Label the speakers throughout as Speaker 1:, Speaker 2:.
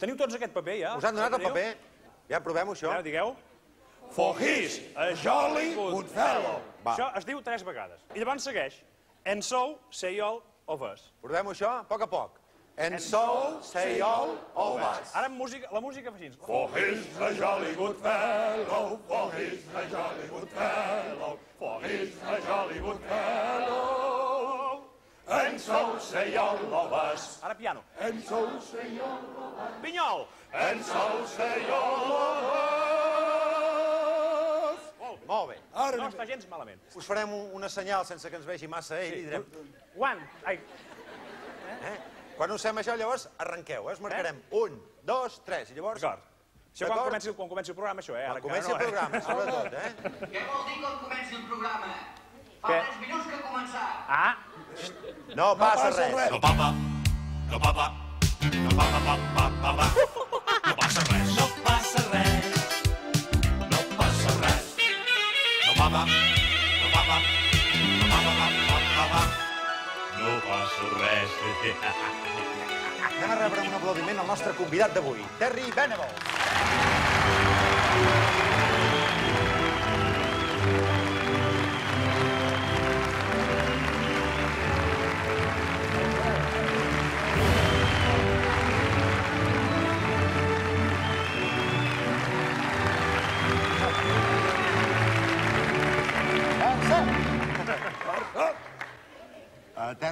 Speaker 1: Teniu tots aquest paper, ja?
Speaker 2: Us han donat el paper? Ja, provem-ho, això.
Speaker 1: Ja, digueu. For his a jolly good fellow.
Speaker 2: Va.
Speaker 1: Això es diu tres vegades. I llavors segueix. And so say all of us.
Speaker 2: Provem-ho, això, a poc a poc. And so say all of us.
Speaker 1: Ara amb música, la música fa així.
Speaker 3: For he's a jolly good fellow, for he's a jolly good fellow, for he's a jolly good fellow. And so say all of us,
Speaker 1: Ara piano.
Speaker 3: and so say all of us,
Speaker 1: Pinyol!
Speaker 3: and so say all of us.
Speaker 2: Molt bé.
Speaker 1: No està gens malament.
Speaker 2: Us farem un- una senyal sense que ens vegi massa ell i direm...
Speaker 1: One. Ai,
Speaker 2: Eh? Quan us fem això, llavors arrenqueu, eh? Us marcarem un, dos, tres, i llavors...
Speaker 1: D'acord. Això quan comenci, quan comenci el programa, això, eh? Ara
Speaker 2: Quan comenci el
Speaker 1: encara no,
Speaker 2: programa, sobretot, eh?
Speaker 4: Què vol dir quan comenci el programa? Fa? 3 minuts que ha començat.
Speaker 1: Eh? Ah,
Speaker 2: No passa res.
Speaker 3: No papa, no papa, no papa, papa, papa. No passa res. No passa res. No passa res. No papa, no papa, no papa, papa, papa. No passa res.
Speaker 2: Anem a rebre un aplaudiment al nostre convidat d'avui, Terry Venables.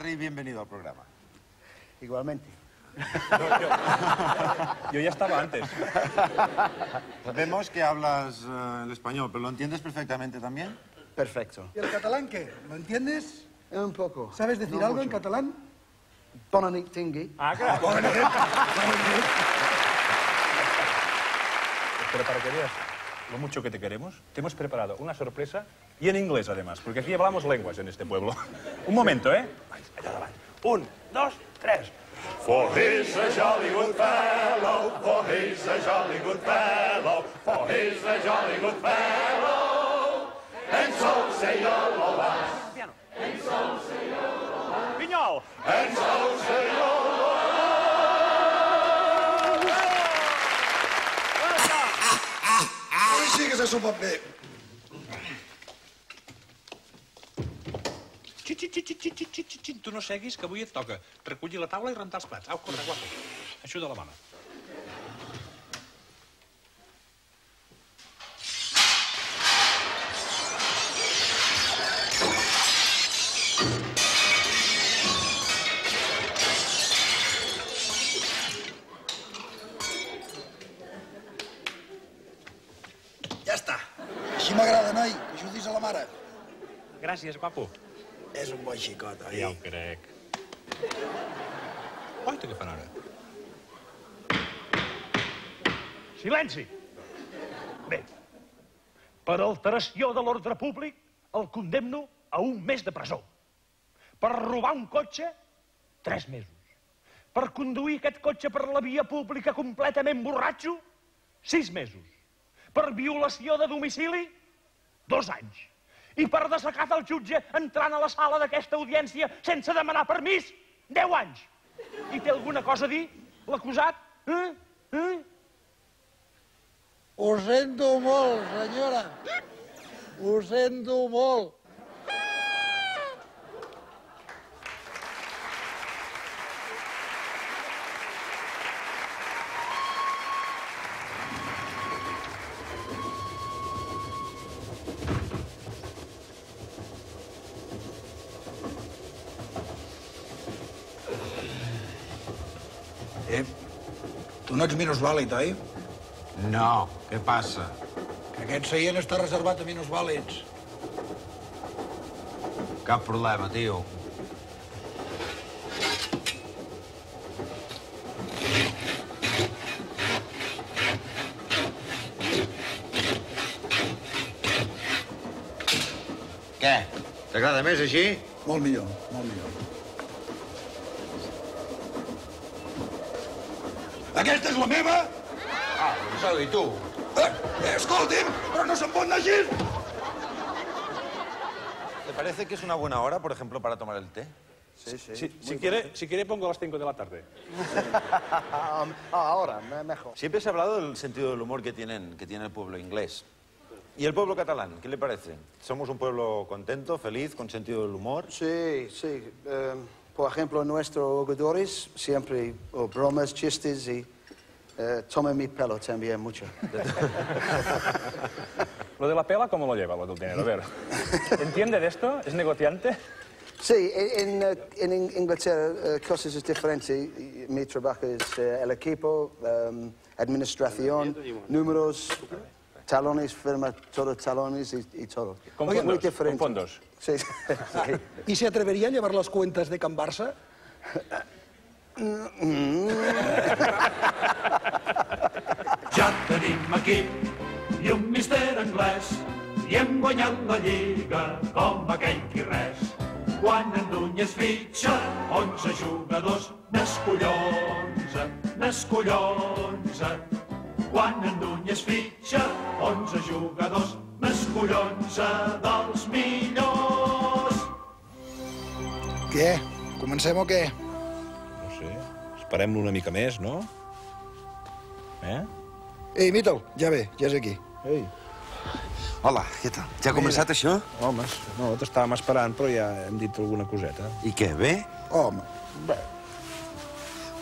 Speaker 2: Uh, bienvenido al programa.
Speaker 5: Igualmente.
Speaker 1: yo ya estaba antes.
Speaker 2: Vemos que hablas eh, el español, pero ¿lo entiendes perfectamente también?
Speaker 5: Perfecto.
Speaker 6: ¿Y el catalán qué? ¿Lo entiendes?
Speaker 5: Un poco.
Speaker 6: ¿Sabes decir
Speaker 5: No
Speaker 6: algo en
Speaker 5: mucho.
Speaker 6: catalán?
Speaker 5: Bona nit, tingui.
Speaker 1: Ah, claro. Pero para que veas lo mucho que te queremos, te hemos preparado una sorpresa y en inglés además, porque aquí hablamos lenguas en este pueblo. Un momento, ¿eh? Allá adelante. Un, dos, tres.
Speaker 3: For he's a jolly good fellow, for he's a jolly good fellow, for he's a jolly good fellow. And so say all of us, and so say all of
Speaker 6: S'ha sopat bé.
Speaker 1: Xit, xit, xit, xit, xit, xit. Tu no seguis, que avui et toca recollir la taula i rentar els plats. Au, corre, guapo. Ajuda la mama.
Speaker 6: Així m'agrada, noi, que ajudis a la mare.
Speaker 1: Gràcies, guapo.
Speaker 6: És un bon xicot, oi?
Speaker 1: Ja ho crec. Oita, què fan ara?
Speaker 7: Silenci! Bé, per alteració de l'ordre públic el condemno a un mes de presó. Per robar un cotxe, tres mesos. Per conduir aquest cotxe per la via pública completament borratxo, sis mesos. Per violació de domicili, dos anys. I per dessecat el jutge entrant a la sala d'aquesta audiència sense demanar permís, deu anys. I té alguna cosa a dir, l'acusat? Eh? Eh?
Speaker 6: Ho sento molt, senyora. Ho sento molt. Eh, tu no ets minusvàlid, oi?
Speaker 8: No, què passa?
Speaker 6: Que aquest seient està reservat a minusvàlids.
Speaker 8: Cap problema, tio. Què? T'agrada més així?
Speaker 6: Molt millor, molt millor. Aquesta és la meva?
Speaker 8: Ah, això i tu.
Speaker 6: Eh, eh, escolti'm, però no se'n pot així.
Speaker 2: ¿Te parece que es una buena hora, por ejemplo, para tomar el té?
Speaker 5: Sí, sí.
Speaker 1: Si, si quiere, si quiere pongo a las 5 de la tarde.
Speaker 5: Ah, ah, ahora, me- mejor.
Speaker 2: Siempre se ha hablado del sentido del humor que, tienen, que tiene el pueblo inglés. ¿Y el pueblo catalán? ¿Qué le parece? ¿Somos un pueblo contento, feliz, con sentido del humor?
Speaker 5: Sí, sí. eh, por ejemplo, nuestros jugadores siempre oh, bromas, chistes y eh, toman mi pelo también mucho.
Speaker 1: Lo de la pela, ¿cómo lo lleva lo del dinero? A ver. ¿Entiende de esto? ¿Es negociante?
Speaker 5: Sí, en, eh, en In- Inglaterra eh, cosas es diferente. Mi trabajo es eh, el equipo, em, administración, números, talones, firma todos talones y, y todo.
Speaker 1: Con
Speaker 5: Muy
Speaker 1: fondos,
Speaker 5: diferente.
Speaker 1: con fondos.
Speaker 5: Sí, sí.
Speaker 6: ¿Y se atrevería a llevar las cuentas de Can Barça?
Speaker 3: Ja tenim equip i un míster anglès i hem guanyat la lliga com aquell qui res. Quan en Núñez fitxa 11 jugadors, n'escollonsa, n'escollonsa. Quan en Núñez fitxa 11 jugadors, n'escollonsa dels millors.
Speaker 6: Què? Comencem o què?
Speaker 1: No sé. Esperem una mica més, no? Eh?
Speaker 6: Ei, imita'l, ja ve, ja és aquí.
Speaker 1: Ei.
Speaker 8: Hola, què tal? Ja ha començat això?
Speaker 1: Homes, no, t'estàvem esperant, però ja hem dit alguna coseta.
Speaker 8: I què, bé?
Speaker 6: Home,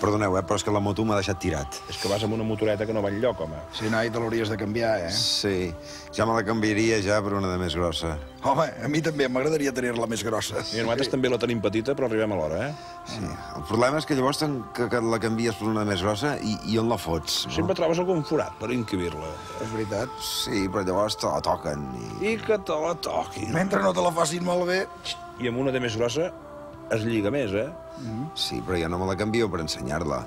Speaker 8: Perdoneu, eh, però és que la moto m'ha deixat tirat.
Speaker 1: És que vas amb una motoreta que no va enlloc, home.
Speaker 6: si noi te l'hauries de canviar, eh?
Speaker 8: Sí, ja me la canviaria ja per una de més grossa.
Speaker 6: Home, a mi també m'agradaria tenir-la més grossa.
Speaker 1: I nosaltres també la tenim petita, però arribem a l'hora, eh?
Speaker 8: Sí, el problema és que llavors ten, que, que la canvies per una de més grossa i, i on la fots? No?
Speaker 1: Sempre trobes algun forat per encabir-la.
Speaker 6: És veritat.
Speaker 8: Sí, però llavors te la toquen i...
Speaker 1: I que te la toquin.
Speaker 6: Mentre no te la facin malbé...
Speaker 1: I amb una de més grossa es lliga més, eh?
Speaker 8: Sí, però jo no me la canvio per ensenyar-la.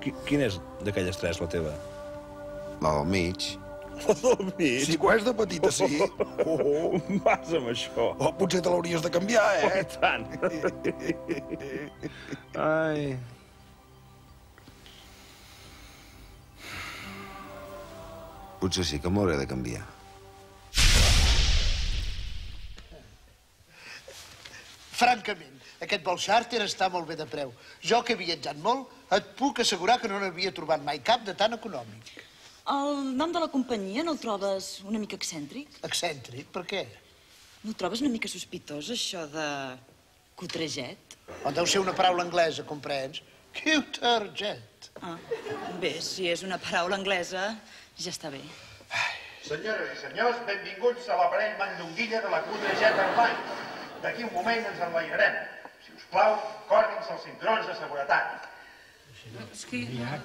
Speaker 1: Qui, quina és d'aquelles tres, la teva?
Speaker 8: La del mig.
Speaker 1: La del mig?
Speaker 6: Si ho és de petita, sí.
Speaker 1: Oh, vas amb això.
Speaker 6: O potser te l'hauries de canviar,
Speaker 1: Oh,
Speaker 6: eh?
Speaker 1: i tant. Ai...
Speaker 8: Potser sí que m'hauré de canviar.
Speaker 9: Francament, aquest vol xàrter està molt bé de preu. Jo, que he viatjat molt, et puc assegurar que no n'havia trobat mai cap de tan econòmic.
Speaker 10: El nom de la companyia no el trobes una mica excèntric?
Speaker 9: Excèntric, per què?
Speaker 10: No el trobes una mica sospitós, això de cotreget?
Speaker 9: O deu ser una paraula anglesa, comprens? Cuterjet.
Speaker 10: Ah, bé, si és una paraula anglesa, ja està bé.
Speaker 11: Senyores i senyors, benvinguts a l'aparell mandonguilla de la Jet Airlines. D'aquí un moment ens enlairarem. Si us plau, cordin-se els cinturons de seguretat.
Speaker 12: És que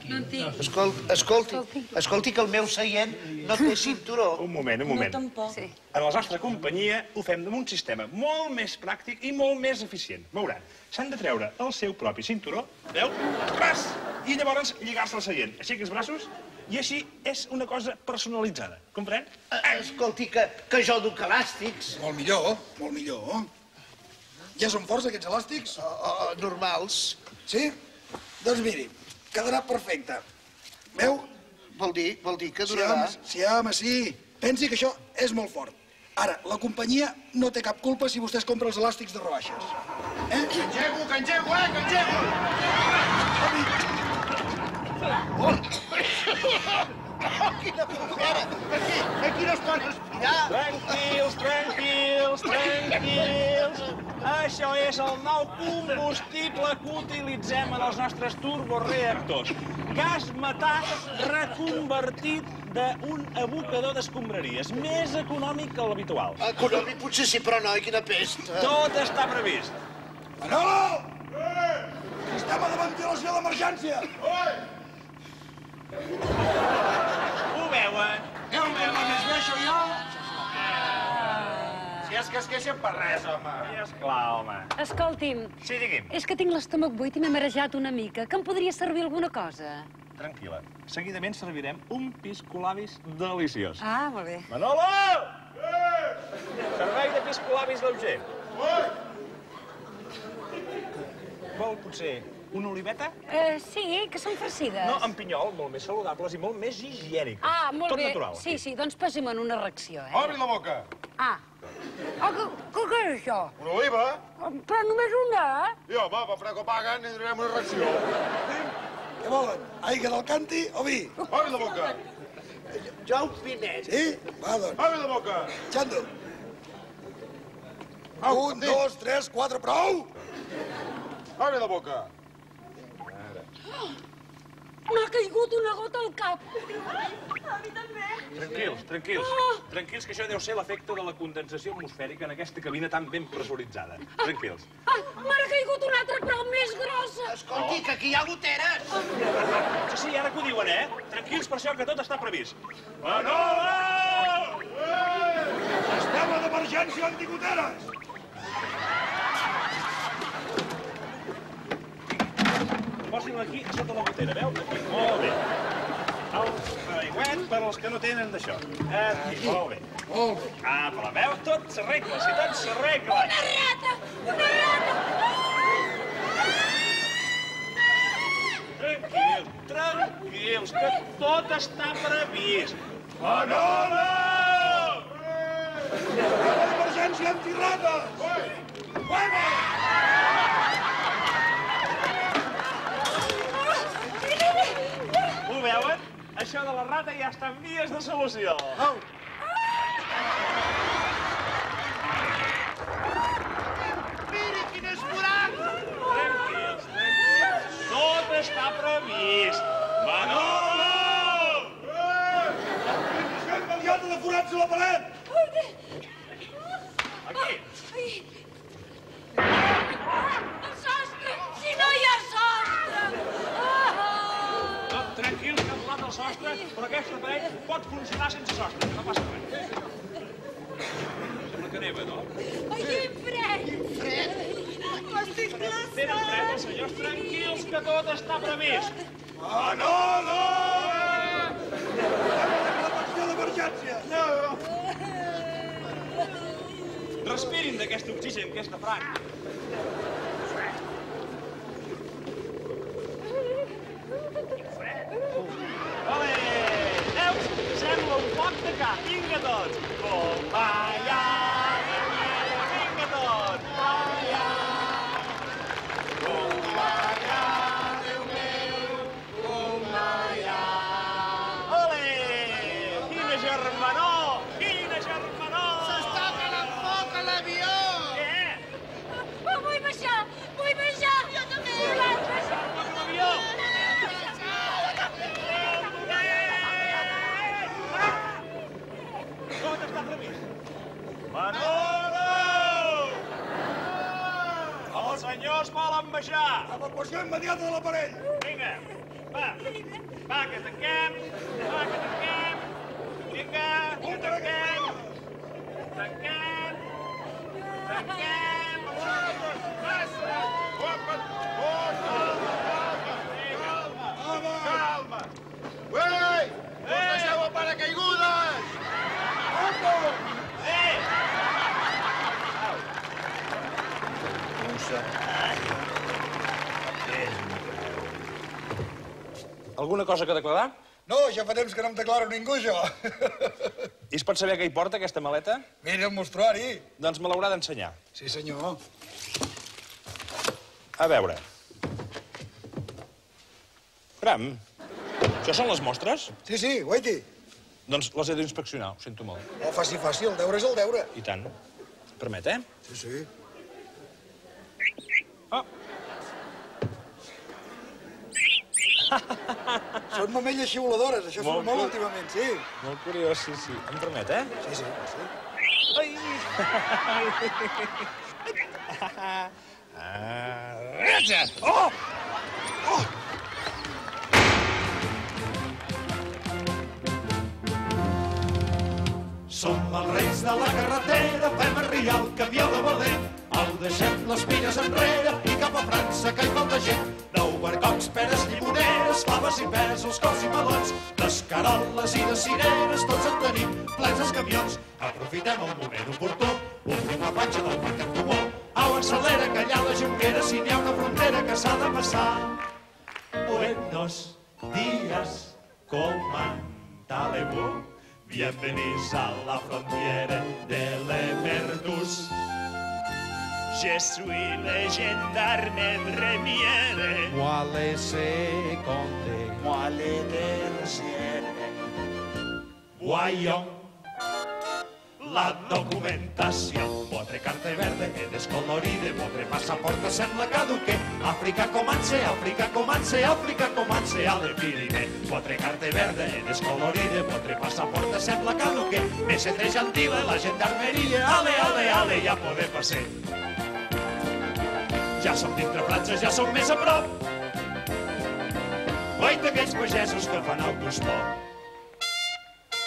Speaker 12: no entenc.
Speaker 9: Escolti, escolti, escolti que el meu seient no té cinturó.
Speaker 1: Un moment, un moment.
Speaker 10: No, tampoc. Sí.
Speaker 1: En la nostra companyia ho fem amb un sistema molt més pràctic i molt més eficient. Veuran, s'han de treure el seu propi cinturó, veu? Ras! I llavors lligar-se al seient. Aixequi els braços i així és una cosa personalitzada. Comprèn?
Speaker 9: Eh, Escolti, que, que jo duc elàstics.
Speaker 6: Molt millor, molt millor. Ja són forts, aquests elàstics?
Speaker 9: Uh, uh, normals.
Speaker 6: Sí? Doncs miri, quedarà perfecte. Veu?
Speaker 9: Vol dir, vol dir que
Speaker 6: Sí,
Speaker 9: durarà.
Speaker 6: home, sí, home, sí. Pensi que això és molt fort. Ara, la companyia no té cap culpa si vostès compren els elàstics de rebaixes. Eh?
Speaker 11: Que engego, que engego, eh, que engego!
Speaker 9: Oh, quina pulguera! Aquí, aquí no es pot respirar.
Speaker 1: Tranquils, tranquils, tranquils. Això és el nou combustible que utilitzem en els nostres turboreactors. Gas metà reconvertit d'un abocador d'escombraries. Més econòmic que l'habitual.
Speaker 9: Econòmic potser sí, però no, quina pesta.
Speaker 1: Tot està previst.
Speaker 6: Manolo! Estem a la ventilació d'emergència!
Speaker 1: Ho veuen?
Speaker 11: Déu meu, només deixo jo? Si és que es queixen per res, home.
Speaker 1: Ja és clar, home.
Speaker 12: Escolti'm,
Speaker 1: Sí, digui'm.
Speaker 12: és que tinc l'estómac buit i m'he marejat una mica. Que em podria servir alguna cosa?
Speaker 1: Tranquil·la. Seguidament servirem un piscolabis deliciós.
Speaker 12: Ah, molt bé.
Speaker 1: Manolo! Servei de piscolabis lleuger. Vol potser Una oliveta?
Speaker 12: Eh, sí, que són farcides.
Speaker 1: No, amb pinyol, molt més saludables i molt més higièniques.
Speaker 12: Ah, molt
Speaker 1: Tot
Speaker 12: bé.
Speaker 1: natural.
Speaker 12: Sí, sí, doncs posi'm en una reacció, eh?
Speaker 11: Obri la boca.
Speaker 12: Ah. Ah, què, és això?
Speaker 11: Una oliva?
Speaker 12: Però només una, eh?
Speaker 11: I home, per franco paguen i donarem una reacció.
Speaker 6: Què volen? Aigua del canti o vi?
Speaker 11: Obri la boca.
Speaker 9: Jo un pinet.
Speaker 6: Sí? Va, doncs.
Speaker 11: Obri la boca.
Speaker 6: Xando. Un, dos, tres, quatre, prou!
Speaker 11: Obri la boca.
Speaker 12: M'ha caigut una gota al cap.
Speaker 1: Tranquils, tranquils. Tranquils, que això deu ser l'efecte de la condensació atmosfèrica en aquesta cabina tan ben pressuritzada. Tranquils.
Speaker 12: Ah, m'ha caigut una altra, però més grossa.
Speaker 9: Escolti, que aquí hi ha goteres.
Speaker 1: Sí, sí, ara que ho diuen, eh? Tranquils per això, que tot està previst. Manolo!
Speaker 7: Sistema d'emergència antigoteres!
Speaker 1: Posin-la aquí, a sota la gotera, veu? Aquí, molt bé. El aigüet per als que no tenen d'això. Aquí, molt bé.
Speaker 6: Molt bé.
Speaker 1: Ah, però veu? Tot s'arregla, si tot s'arregla.
Speaker 12: Una rata! Una rata!
Speaker 1: Tranquils, tranquils, que tot està previst. Manolo!
Speaker 7: Emergència antirata!
Speaker 1: Ho Això de la rata ja està en vies de solució.
Speaker 6: Au.
Speaker 9: Miri quin escurant!
Speaker 1: Tranquils, tranquils. Tot està previst. Manolo!
Speaker 7: Iniciació immediata de forats a la paret!
Speaker 1: Aquí.
Speaker 12: El sostre! Si no hi ha sostre! Ah!
Speaker 1: No, tranquils, que ha volat el sostre, però aquesta paret pot funcionar sense sostre, no passa res. Sembla que neva, no?
Speaker 12: Ai, quin fred!
Speaker 9: Fred.
Speaker 12: Estic glaçada!
Speaker 1: Tenen fred els senyors, tranquils, que tot està previst.
Speaker 7: Manolo! Declaració d'emergència! No!
Speaker 1: Respirin d'aquest oxigen que és de franc. Ole! Veus? Sembla un foc de cap. Vinga tots! Companya! Vinga tots! Companya! Companya! Déu meu! Companya! Ole! Quina germanor! Quina germanor!
Speaker 9: S'està quedant foc a l'avió!
Speaker 1: Què?
Speaker 12: Oh, vull baixar! Vull baixar! Jo també! Volem baixar!
Speaker 1: Foc a l'avió! Tot està previst. Manolo! Els senyors volen baixar.
Speaker 7: Evacuació immediata de l'aparell!
Speaker 1: Vinga, va. Va, que tanquem. Va, que tanquem. Vinga, que tanquem. Tanquem. Tanquem. Passa. Opa.
Speaker 11: Calma! Calma! Ei! Us deixeu a paracaigudes!
Speaker 1: Eh! Alguna cosa que declarar?
Speaker 6: No, ja fa temps que no em declaro ningú, jo.
Speaker 1: I es pot saber què hi porta, aquesta maleta?
Speaker 6: Mira el mostruari.
Speaker 1: Doncs me l'haurà d'ensenyar.
Speaker 6: Sí, senyor.
Speaker 1: A veure. Caram, això són les mostres?
Speaker 6: Sí, sí, guaiti.
Speaker 1: Doncs les he d'inspeccionar, ho sento molt.
Speaker 6: No faci fàcil, el deure és el deure.
Speaker 1: I tant. Permet, eh?
Speaker 6: Sí, sí. Són mamelles xiuladores, això
Speaker 1: Molt
Speaker 6: surt molt últimament, sí.
Speaker 1: Molt curiós, sí, sí. Em permet, eh?
Speaker 6: Sí, sí, sí.
Speaker 1: Ai! Ah, oh! Oh!
Speaker 3: Som els reis de la carretera, fem arriar el camió de Baler. El deixem les milles enrere i cap a França que hi falta gent. Nou barcocs, peres, llimoneres, faves i pèsols, cols i melons, d'escaroles i de cireres, tots en tenim plens els camions. Aprofitem el moment oportú, omplim la panxa del mercat comú. Au, accelera, que allà la Junquera si n'hi ha una frontera que s'ha de passar. Buenos días, comandale-vous. Bienvenidos a la frontiera de l'Emertus.
Speaker 1: Je suis le gendarme premiere.
Speaker 3: Moi le seconde.
Speaker 1: Moi le terciere.
Speaker 3: Voyons la documentació. Votre carta verda és descolorida, votre passaport sembla caduque. Àfrica comance, Àfrica comance, Àfrica comance a le Pirineu. Votre carta verda és descolorida, votre passaport sembla caduque. Mestre Gentile, la gendarmeria, ale, ale, ale, ja podem passar. Ja som dintre França, ja som més a prop. Guaita aquells pagesos que fan autostop.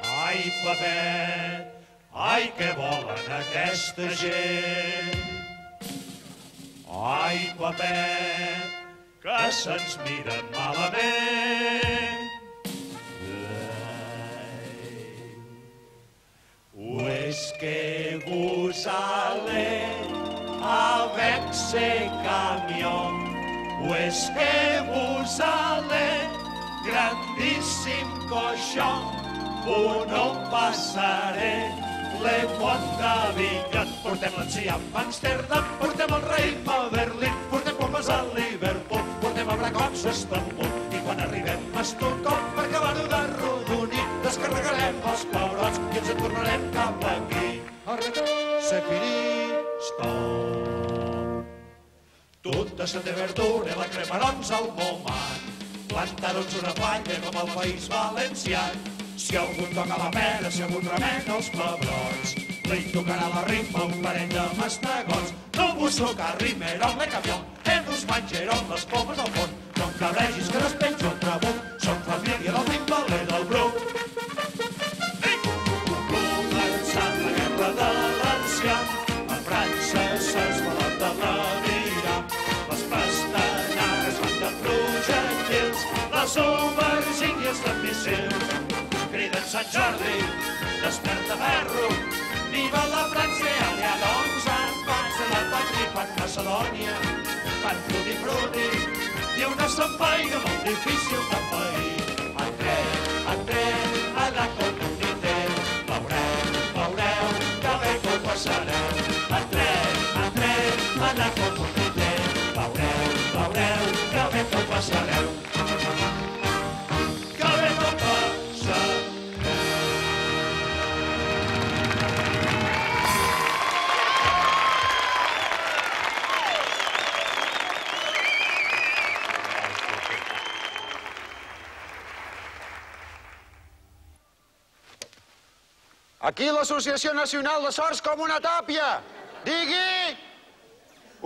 Speaker 3: Ai, papet, ai, què volen aquesta gent? Ai, papet, que se'ns mira malament. Où est-ce que vous camions? Où est-ce que vous allez, grandíssim coixó? No passaré le pont d'Avinyat? Portem l'enciam a Amsterdam, portem el raïm a Berlín, portem pomes a Liverpool, portem abracots a Estambul. I quan arribem a Estocolm, per acabar-ho de rodonir, descarregarem els pebrots i ens en tornarem cap aquí. Se stop. Sa de verdura, la cremarons al moment. Plantarons una falla com el País Valencià. Si algú en toca la pera, si algú en remena els pebrots, li tocarà la rima un parell de mastegots. No vos socarrimerò le camió, e nos menjarem les pomes al fons. No em cabregis que despenjo un trabuc, som família del timbaler del bruc. Jordi, desperta ferro, viva la França, allà doncs en pans de la pàtria fan Macedònia, fan frudi frudi, i una sampaina molt difícil de pair. Entrem a la passareu. Entrem, entrem a la comunitat, veureu, veureu, que bé que ho passareu.
Speaker 13: Aquí l'Associació Nacional de Sorts com una tàpia. Digui!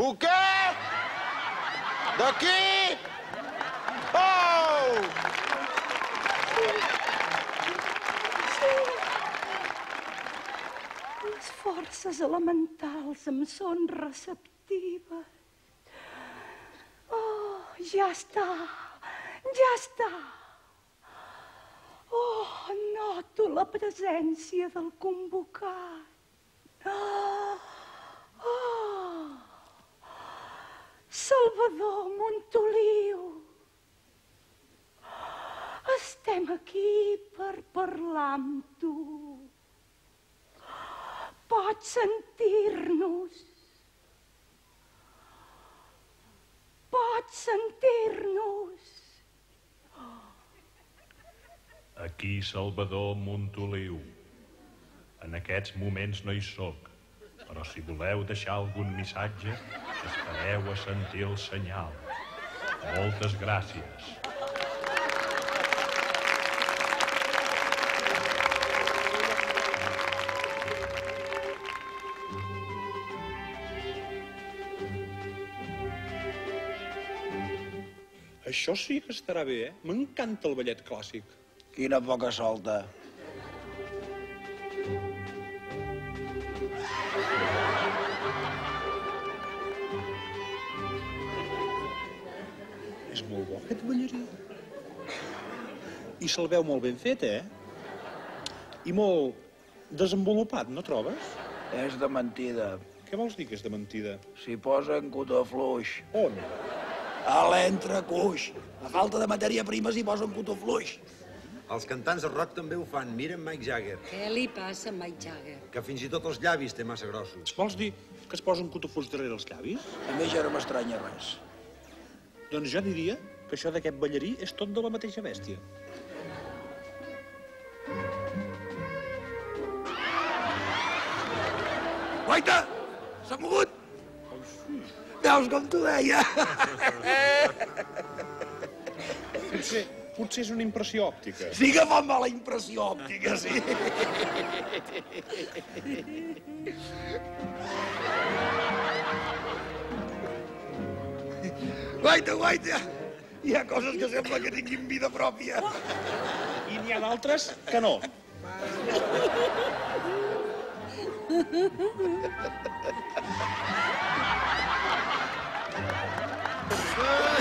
Speaker 13: O què? D'aquí? Oh!
Speaker 14: Les forces elementals em són receptives. Oh, ja està, ja està. Oh, noto la presència del convocat. Oh, oh. Salvador Montoliu. Estem aquí per parlar amb tu. Pots sentir-nos. Pots sentir-nos.
Speaker 7: Aquí, Salvador Montoliu. En aquests moments no hi sóc, però si voleu deixar algun missatge, espereu a sentir el senyal. Moltes gràcies.
Speaker 15: Això sí que estarà bé, eh? M'encanta el ballet clàssic.
Speaker 5: Quina poca solta.
Speaker 15: És molt bo, aquest ballarí. I se'l veu molt ben fet, eh? I molt desenvolupat, no trobes?
Speaker 5: És de mentida.
Speaker 1: Què vols dir que és de mentida?
Speaker 6: S'hi posen cotó fluix.
Speaker 1: On?
Speaker 6: A l'entrecuix. A falta de matèria prima s'hi posen cotó fluix.
Speaker 16: Els cantants de rock també ho fan. Miren Mike Jagger,
Speaker 12: Què li passa a Mike Jagger?
Speaker 16: que fins i tot els llavis té massa grossos.
Speaker 1: Vols dir que es posen cotofurs darrere els llavis?
Speaker 6: A mi ja no m'estranya res.
Speaker 1: Doncs jo diria que això d'aquest ballarí és tot de la mateixa bèstia.
Speaker 6: Guaita! S'ha mogut! Veus com t'ho deia?
Speaker 1: Potser, potser és una impressió òptica.
Speaker 6: Sí que fa mala impressió òptica, sí. Guaita, guaita! Hi ha coses que sembla que tinguin vida pròpia.
Speaker 1: I n'hi ha d'altres que no. Oita,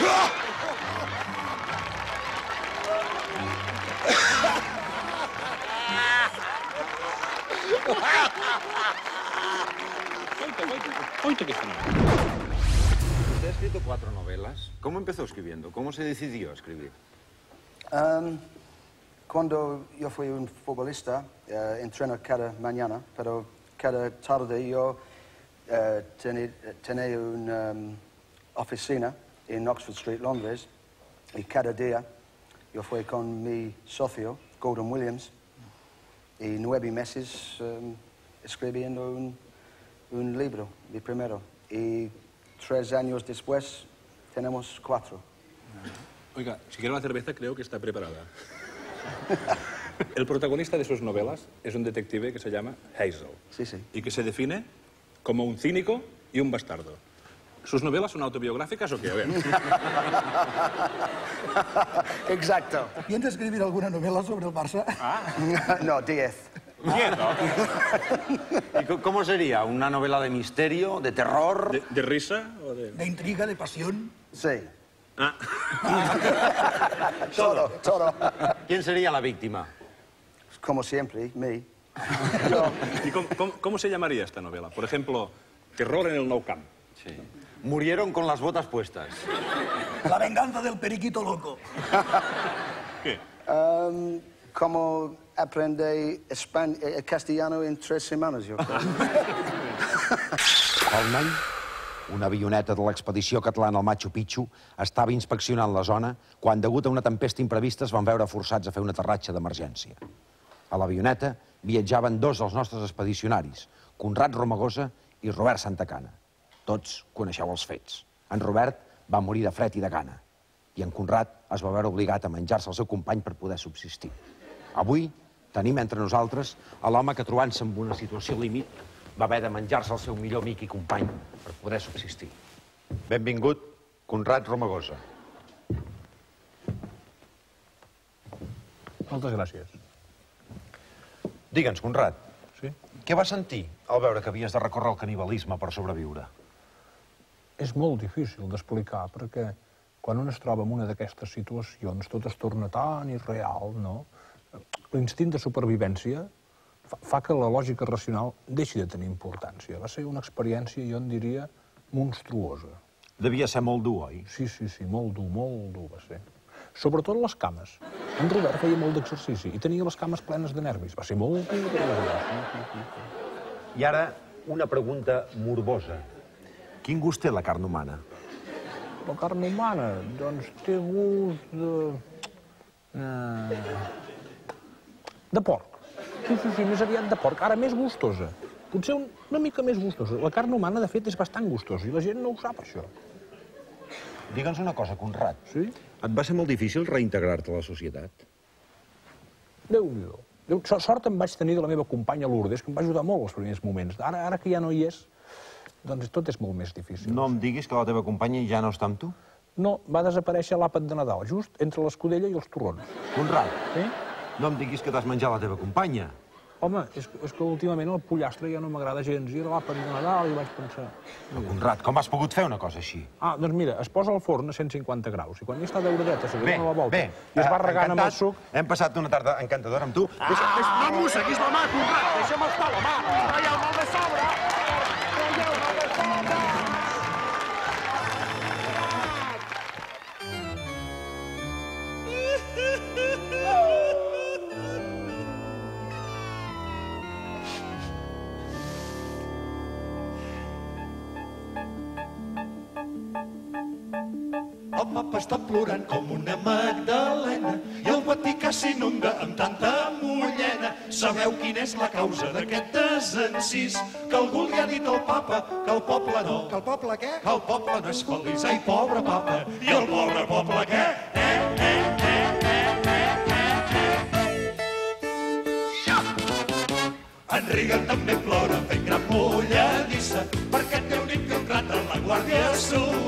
Speaker 1: que.
Speaker 13: Usted ha escrito cuatro novelas. ¿Cómo empezó escribiendo? ¿Cómo se decidió a escribir?
Speaker 5: Um, cuando yo fui un futbolista, eh, entreno cada mañana, pero cada tarde yo teni- tenía una um, oficina en Oxford Street, Londres, y cada día yo fui con mi socio, Gordon Williams, y nueve meses um, escribiendo un, un libro, mi primero. Y tres años después tenemos cuatro.
Speaker 1: Oiga, si quiere la cerveza, creo que está preparada. El protagonista de sus novelas es un detective que se llama Hazel.
Speaker 5: Sí, sí.
Speaker 1: Y que se define como un cínico y un bastardo. ¿Sus novelas son autobiográficas o qué? A ver.
Speaker 5: Exacto.
Speaker 6: ¿Piensa escribir alguna novela sobre el Barça?
Speaker 5: no, diez.
Speaker 13: ¿Y co- cómo sería? ¿Una novela de misterio, de terror?
Speaker 1: ¿De, de risa o de...?
Speaker 6: ¿De intriga, de pasión?
Speaker 5: Sí.
Speaker 1: Ah.
Speaker 5: todo, todo.
Speaker 13: ¿Quién sería la víctima?
Speaker 5: Como siempre, me.
Speaker 1: ¿Y cómo, cómo- cómo se llamaría esta novela? Por ejemplo, Terror en el Nou Camp.
Speaker 13: Sí. Murieron con las botas puestas.
Speaker 6: La venganza del periquito loco.
Speaker 1: ¿Qué?
Speaker 5: Um, como aprendí espan- eh, castellano en tres semanas, yo creo.
Speaker 17: El nen, una avioneta de l'expedició catalana al Machu Picchu, estava inspeccionant la zona quan, degut a una tempesta imprevista, es van veure forçats a fer un aterratge d'emergència. A l'avioneta viatjaven dos dels nostres expedicionaris, Conrad Romagosa i Robert Santacana. Tots coneixeu els fets. En Robert va morir de fred i de gana, i en Conrad es va veure obligat a menjar-se el seu company per poder subsistir. Avui tenim entre nosaltres a l'home que, trobant-se en una situació límit, va haver de menjar-se el seu millor amic i company per poder subsistir.
Speaker 13: Benvingut, Conrad Romagosa.
Speaker 1: Moltes gràcies.
Speaker 13: Digue'ns, Conrad,
Speaker 1: Sí?
Speaker 13: què vas sentir al veure que havies de recórrer al canibalisme per sobreviure?
Speaker 1: És molt difícil d'explicar, perquè quan un es troba en una d'aquestes situacions tot es torna tan irreal, no? L'instint de supervivència fa, fa que la lògica racional deixi de tenir importància. Va ser una experiència, jo en diria, monstruosa.
Speaker 13: Devia ser molt dur, oi?
Speaker 1: Sí, sí, sí, molt dur, molt dur va ser. Sobretot les cames. En Robert feia molt d'exercici i tenia les cames plenes de nervis. Va ser molt.
Speaker 13: I ara, una pregunta morbosa. Quin gust té la carn humana?
Speaker 1: La carn humana, doncs té gust de... Eh, de porc. Sí, sí, sí, més aviat de porc. Ara més gustosa. Potser un, una mica més gustosa. La carn humana, de fet, és bastant gustosa i la gent no ho sap, això.
Speaker 13: Digue'ns una cosa, Conrad.
Speaker 1: Sí?
Speaker 13: Et va ser molt difícil reintegrar-te a la societat?
Speaker 1: Déu-n'hi-do. Déu, so- sort em vaig tenir de la meva companya Lourdes, que em va ajudar molt els primers moments. Ara, ara que ja no hi és, doncs tot és molt més difícil.
Speaker 13: No em diguis que la teva companya ja no està amb tu?
Speaker 1: No, va desaparèixer l'àpat de Nadal, just entre l'escudella i els torrons.
Speaker 13: Conrad,
Speaker 1: Sí?
Speaker 13: no em diguis que t'has menjat la teva companya.
Speaker 1: Home, és, és que últimament el pollastre ja no m'agrada gens. I era l'àpat de Nadal i vaig pensar...
Speaker 13: No, Conrad, com has pogut fer una cosa així?
Speaker 1: Ah, doncs mira, es posa al forn a 150 graus i quan ja està dauradeta se dona la volta
Speaker 13: bé.
Speaker 1: i es va
Speaker 13: eh,
Speaker 1: regant amb el suc...
Speaker 13: Hem passat una tarda encantadora amb tu.
Speaker 1: Ah, no em mosseguis la mà, Conrad! Deixa'm estar la mà! Traieu-me de
Speaker 3: està plorant com una magdalena i el Vaticà s'inunda amb tanta mullena. Sabeu quina és la causa d'aquest desencís? Que algú li ha dit al papa que el poble no.
Speaker 6: Que el poble què?
Speaker 3: Que el poble no és feliç. Ai, pobre papa. I el pobre poble què? Eh, eh, eh, eh, eh, eh, eh. En Reagan també plora fent gran mulladissa perquè té un infiltrat a la Guàrdia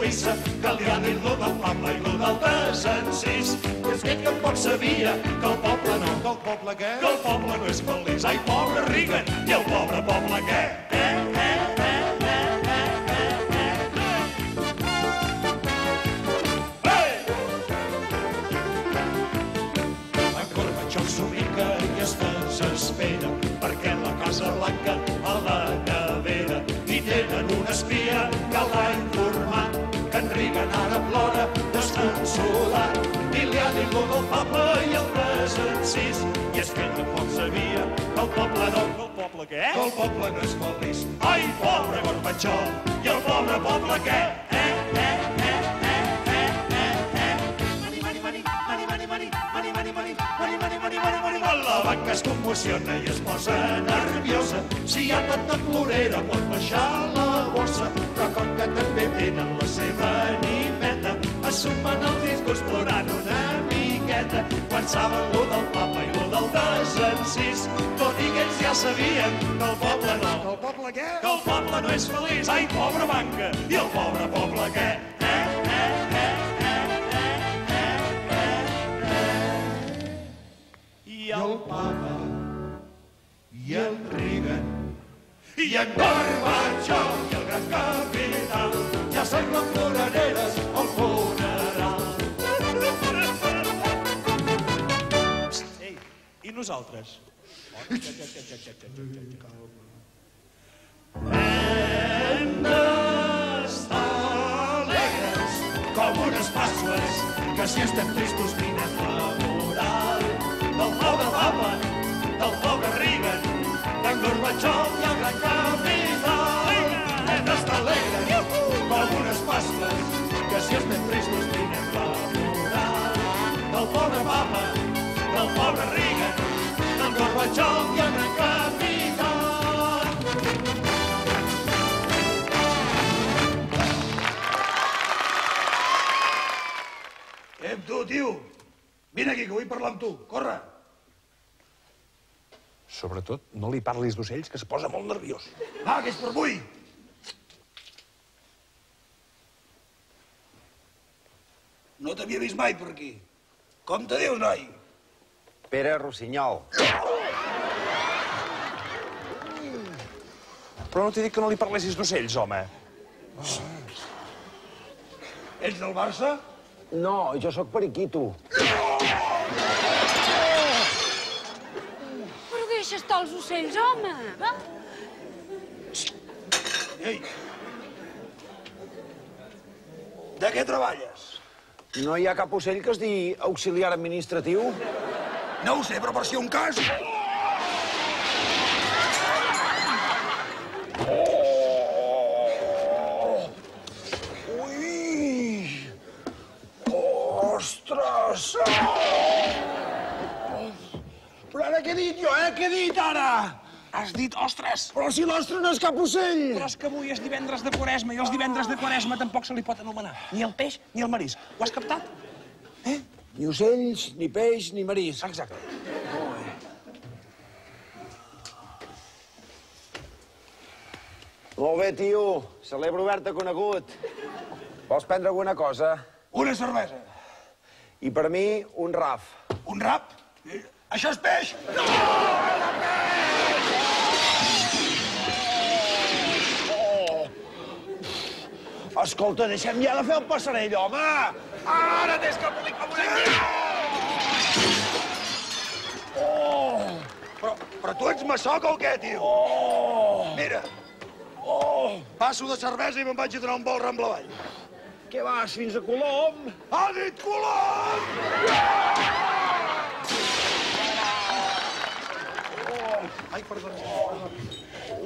Speaker 3: Suïssa que li ha dit lo del papa i lo del desencís. I és que tampoc sabia que el poble no... Que el poble què? Que el poble no és feliç. Ai, pobre Reagan! I el pobre poble què? Poble no... Que el poble què? Que el poble no és feliç. Ai, pobre Gorbachev! I el pobre poble què? Eh, eh, eh, eh, eh, eh, eh. Mani, mani, mani, mani, mani, mani, mani, mani, mani, mani, mani, mani, mani, mani. La banca es commociona i es posa nerviosa. Si hi ha tanta plorera pot baixar la bossa. Però com que també tenen la seva animeta, assumen el discurs plorant una miqueta. Quan saben lo del papa del desencís, tot i que ells ja sabien que el poble no.
Speaker 6: Que el poble què?
Speaker 3: Que el poble no és feliç. Ai, pobra banca! I el pobre poble què? Eh, eh, eh, eh, eh, eh, eh, eh. I el papa, i el Reagan, i en Gorbachev, i el gran capital, ja semblen floreneres nosaltres? Hem d'estar alegres com unes pasques, que si estem tristos minem la moral. Del pobre papa, del pobre Reagan, d'en Gorbachev i el gran capital. Hem d'estar alegres com unes pasques, que si estem tristos minem la moral. Del pobre papa, del pobre Reagan, Gorbachev i el gran capital.
Speaker 6: Tu, tio, vine aquí, que vull parlar amb tu. Corre.
Speaker 15: Sobretot, no li parlis d'ocells, que es posa molt nerviós.
Speaker 6: Va, que és per avui. No t'havia vist mai per aquí. Com te dius, noi?
Speaker 13: Pere Rossinyol.
Speaker 7: Però no t'he dit que no li parlessis d'ocells, home.
Speaker 6: Ets del Barça?
Speaker 13: No, jo sóc periquito.
Speaker 12: Però deixa estar els ocells, home. Va.
Speaker 6: Ei! De què treballes?
Speaker 13: No hi ha cap ocell que es digui auxiliar administratiu?
Speaker 6: No ho sé, però per si un cas...
Speaker 13: Ui! Ostres!
Speaker 6: Però ara què he dit jo, eh? Què he dit ara?
Speaker 7: Has dit, ostres!
Speaker 6: Però si l'ostre no és cap ocell!
Speaker 7: Però és que avui és divendres de Quaresma i els divendres de Quaresma tampoc se li pot anomenar ni el peix ni el marisc. Ho has captat?
Speaker 6: Ni ocells, ni peix, ni marisc.
Speaker 7: Exacte.
Speaker 13: Molt bé, tio. Celebro haver-te conegut. Vols prendre alguna cosa?
Speaker 6: Una cervesa.
Speaker 13: I per mi, un raf.
Speaker 6: Un rap? Eh, Això és peix? No!
Speaker 13: Escolta, deixem ja de fer el passarell, home!
Speaker 6: Ara embolic com una Oh! Però, però tu ets maçoc o què, tio? Oh! Mira. Oh! Passo de cervesa i me'n vaig a donar un vol rambla avall.
Speaker 13: Què vas, fins a Colom?
Speaker 6: Ha dit Colom! Oh! Ai, perdona.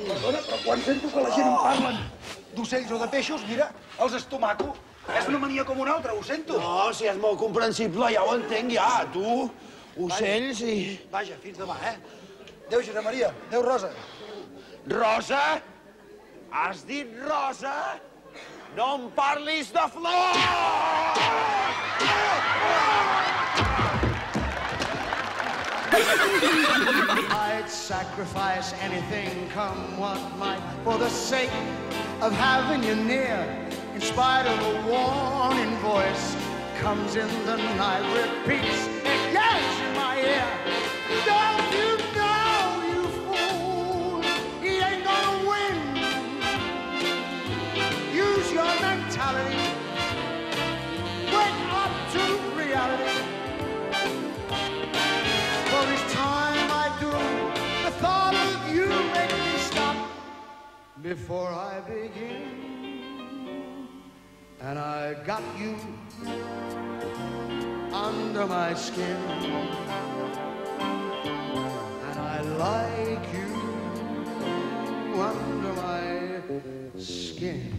Speaker 6: Perdona, però quan sento que la gent em parlen d'ocells o de peixos, mira, els estomaco.
Speaker 15: És una mania com una altra, ho sento.
Speaker 13: No, si és molt comprensible, ja ho entenc, ja. Tu, ocells i...
Speaker 15: Vaja, fins demà, eh? Adéu, Josep Maria. Adéu, Rosa.
Speaker 13: Rosa? Has dit Rosa? No em parlis de flors!
Speaker 5: I'd sacrifice anything, come what might, for the sake of having you near. In spite of a warning voice, comes in the night, repeats, it yells in my ear. Don't you know, you fool, he ain't gonna win. Use your mentality. Wake up to reality. For each time I do, the thought of you makes me stop before I begin. And I got you under my skin. And I like you under my skin.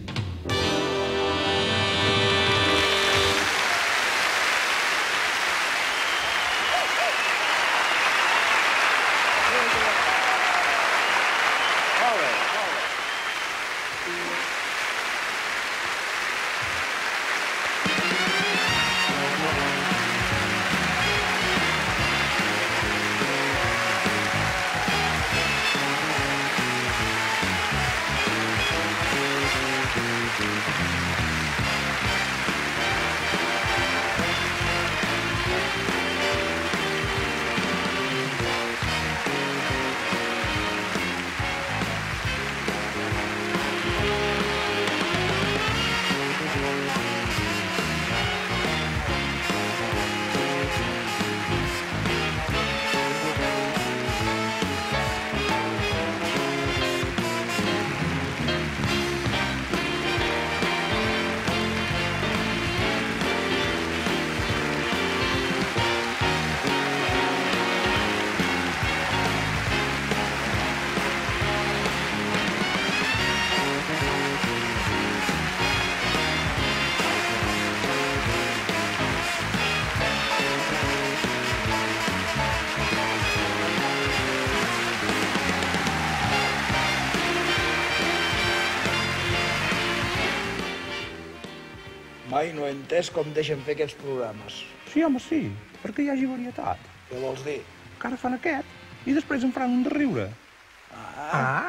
Speaker 15: Mai no he entès com deixen fer aquests programes.
Speaker 1: Sí, home, sí, perquè hi hagi varietat.
Speaker 15: Què vols dir?
Speaker 1: Que ara fan aquest i després en faran un de riure.
Speaker 15: Ah! ah.